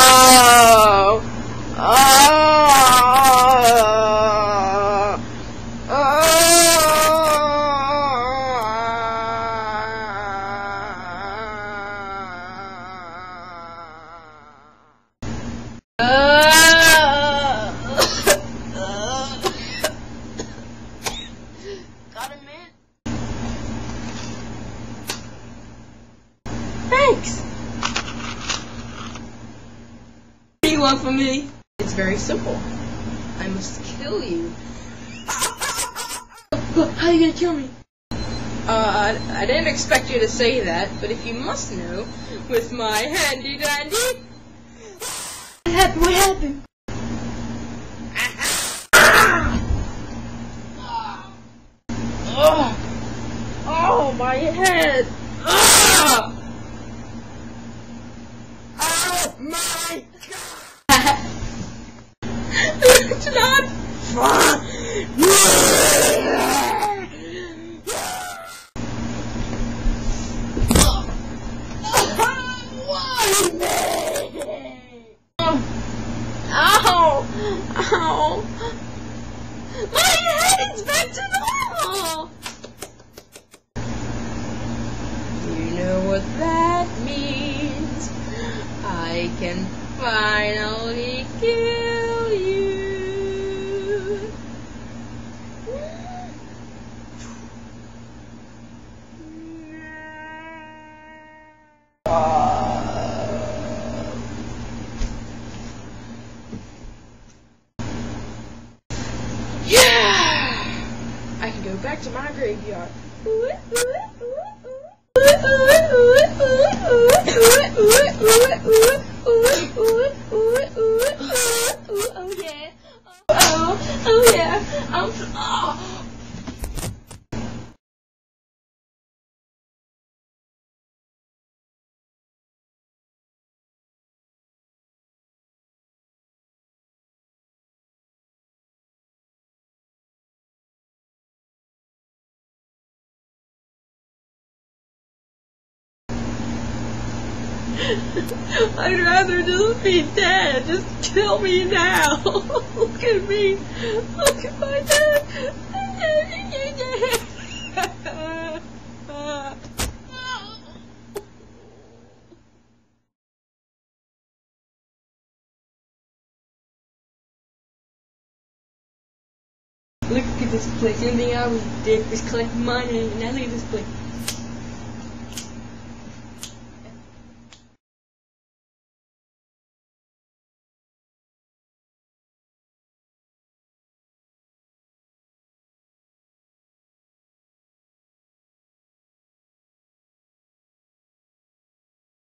Oh. Oh. Got him in? Thanks. What do you want from me? It's very simple. I must kill you. How are you gonna kill me? Uh, I didn't expect you to say that, but if you must know, with my handy dandy. What happened? What happened? Oh, oh, my head. Oh, oh my God. It's not fun. Ow! Ow! My head is back to normal! You know what that means? I can finally kill Can go back to my graveyard. Oh yeah. Oh, oh yeah. I'm oh. I'd rather just be dead. Just kill me now. Look at me. Look at my head. Look at this place. Only I was did was collect money, and I leave this place.